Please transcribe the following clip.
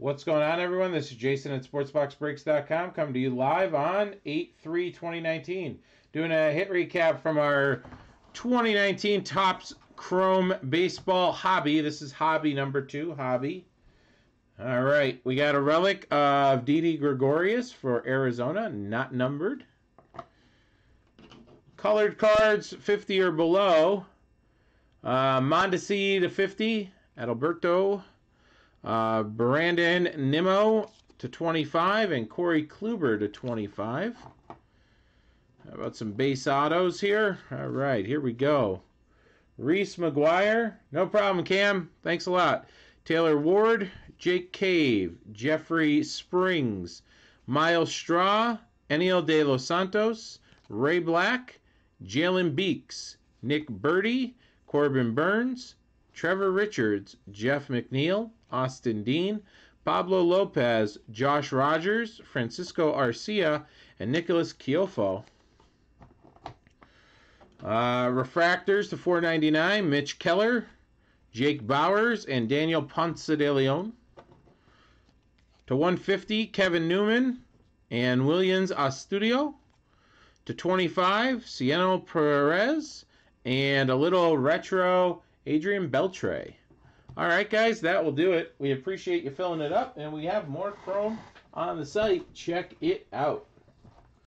What's going on, everyone? This is Jason at SportsBoxBreaks.com coming to you live on 8 3 2019. Doing a hit recap from our 2019 Topps Chrome Baseball Hobby. This is hobby number two, hobby. All right, we got a relic of Didi Gregorius for Arizona, not numbered. Colored cards, 50 or below. Uh, Mondesi to 50, Adalberto. Uh, Brandon Nimmo to 25 and Corey Kluber to 25. How about some base autos here? All right, here we go. Reese McGuire, no problem, Cam. Thanks a lot. Taylor Ward, Jake Cave, Jeffrey Springs, Myles Straw, Enyel De Los Santos, Ray Black, Jalen Beeks, Nick Burdi, Corbin Burnes, Trevor Richards, Jeff McNeil, Austin Dean, Pablo Lopez, Josh Rogers, Francisco Arcia, and Nicholas Ciuffo. Uh, refractors to 499, Mitch Keller, Jake Bauers, and Daniel Ponce de Leon. To 150, Kevin Newman and Willians Astudillo. To 25, Cionel Perez, and a little retro Adrian Beltre. All right, guys, that will do it. We appreciate you filling it up, and we have more Chrome on the site. Check it out.